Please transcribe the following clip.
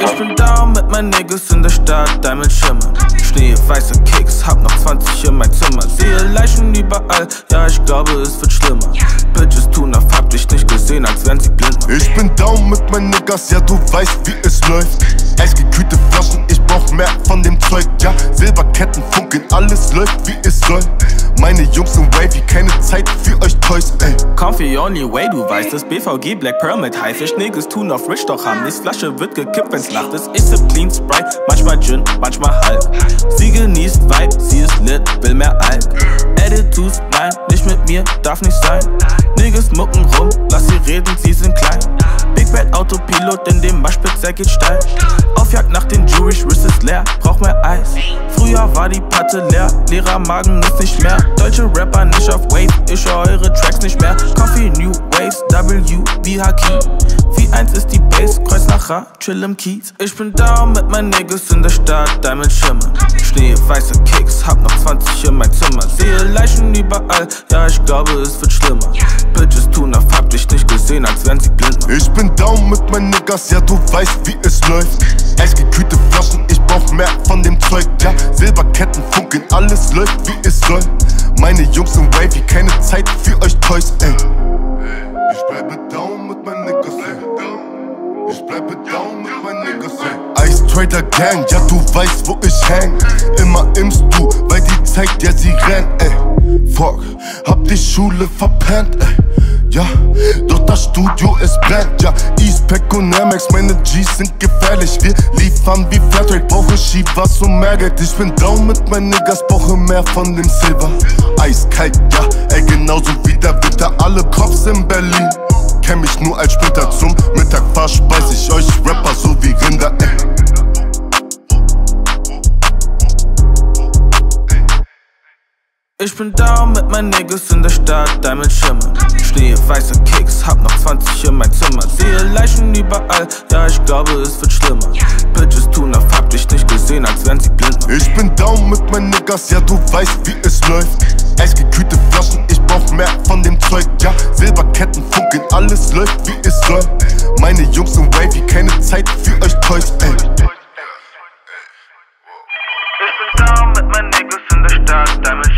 Ich bin down mit meinen Niggas in der Stadt, Diamond schimmern. Schnee, weiße Kicks, hab noch 20 in mein Zimmer. Sehe Leichen überall, ja, ich glaube, es wird schlimmer. Bitches tun auf, hab dich nicht gesehen, als wären sie blind. Ich bin down mit meinen Niggas, ja, du weißt, wie es läuft. Eisgekühlte Flaschen, ich brauch mehr von dem Zeug, ja. Silberketten funkeln, alles läuft, wie es soll. Meine Jungs sind wavy, keine Zeit für euch Toys, ey. Comfy only way, du weißt es. BVG Black Pearl mit Haifisch. Niggas tun auf Rich, doch haben nichts. Flasche wird gekippt, wenn's Nacht ist. Ich sip clean Sprite, manchmal Gin, manchmal halb. Sie genießt Vibe, sie ist lit, will mehr Alk. Attitudes, nein, nicht mit mir, darf nicht sein. Niggas mucken rum, lass sie reden, sie sind klein. Big Bad Autopilot, in dem Maschpitz, er geht steil. Aufjagd nach den Jewish, Wrist ist leer, brauch mehr Eis. Früher war die Patte leer, leerer Magen ist nicht mehr. Deutsche Rapper nicht auf Wave, Kreuznacher, chill im Kiez. Ich bin down mit meinen Niggas in der Stadt, Diamond schimmern. Schnee, weiße Kicks, hab noch 20 in mein Zimmer. Sehe Leichen überall, ja, ich glaube, es wird schlimmer. Bitches tun auf, hab dich nicht gesehen, als wären sie blind. Ich bin down mit meinen Niggas, ja, du weißt, wie es läuft. Eisgekühlte Flaschen, ich brauch mehr von dem Zeug, ja. Silberketten funkeln, alles läuft, wie es soll. Meine Jungs sind wavy, keine Zeit für Ice Trader Gang, ja du weißt, wo ich häng. Immer im Stu, weil die zeigt, ja sie rennt, ey. Fuck, hab die Schule verpennt, ey. Ja, doch das Studio es brennt, ja. Eastpack und Air Max, meine G's sind gefährlich. Wir liefern wie Fairtrade, brauche Chivas und mehr Geld. Ich bin down mit meinen Niggas, brauche mehr von dem Silber. Eiskalt, ja, ey, genauso wie der Witter. Alle Cops in Berlin. Kenn mich nur als Splitter zum Mittag verspeis ich euch Rapper so wie Rinder, ey. Ich bin down mit meinen Niggas in der Stadt, Diamond schimmern. Schnee, weiße Kicks, hab noch 20 in mein Zimmer. Sehe Leichen überall, ja, ich glaube, es wird schlimmer. Bitches tun auf, hab dich nicht gesehen, als wären sie blind. Ich bin down mit meinen Niggas, ja, du weißt, wie es läuft. Eisgekühlte Flaschen, ich brauch mehr von dem Zeug, ja. Silberketten alles läuft wie es soll. Meine Jungs und Wavy, keine Zeit für euch Toys, ey. Ich bin da mit meinen Niggas in der Stadt, Diamond